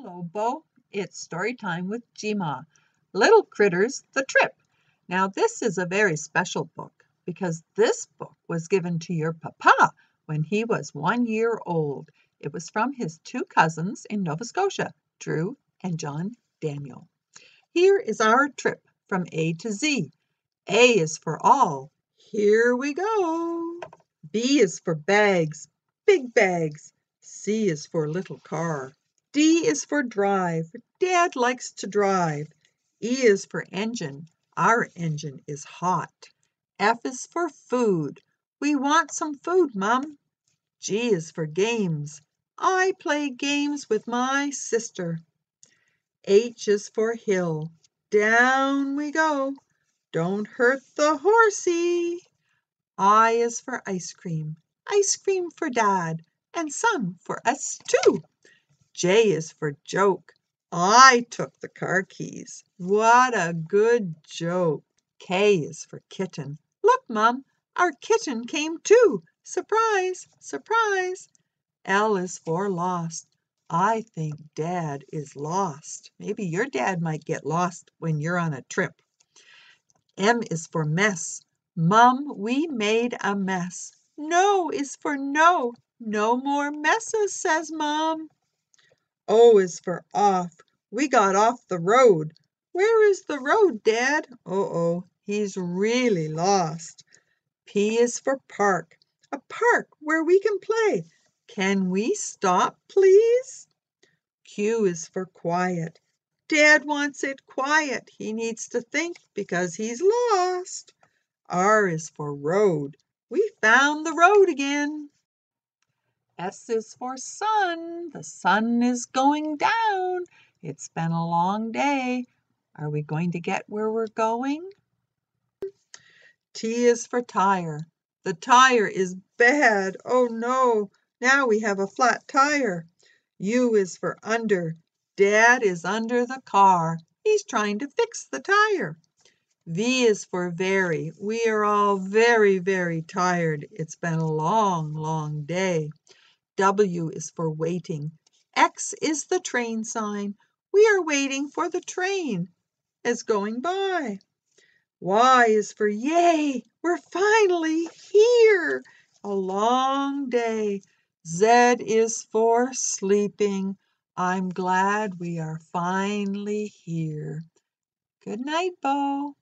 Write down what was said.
Hello, Bo. It's story time with Jima. Little Critters, The Trip. Now, this is a very special book because this book was given to your papa when he was one year old. It was from his two cousins in Nova Scotia, Drew and John Daniel. Here is our trip from A to Z. A is for all. Here we go. B is for bags, big bags. C is for little car. D is for drive. Dad likes to drive. E is for engine. Our engine is hot. F is for food. We want some food, Mum. G is for games. I play games with my sister. H is for hill. Down we go. Don't hurt the horsey. I is for ice cream. Ice cream for Dad, and some for us too. J is for joke. I took the car keys. What a good joke. K is for kitten. Look, Mum, our kitten came too. Surprise! Surprise! L is for lost. I think Dad is lost. Maybe your dad might get lost when you're on a trip. M is for mess. Mum, we made a mess. No is for no. No more messes, says Mum. O is for off. We got off the road. Where is the road, Dad? Oh, oh, he's really lost. P is for park. A park where we can play. Can we stop, please? Q is for quiet. Dad wants it quiet. He needs to think because he's lost. R is for road. We found the road again. S is for sun. The sun is going down. It's been a long day. Are we going to get where we're going? T is for tire. The tire is bad. Oh no, now we have a flat tire. U is for under. Dad is under the car. He's trying to fix the tire. V is for very. We are all very, very tired. It's been a long, long day. W is for waiting. X is the train sign. We are waiting for the train is going by. Y is for yay, we're finally here. A long day. Z is for sleeping. I'm glad we are finally here. Good night, Bo.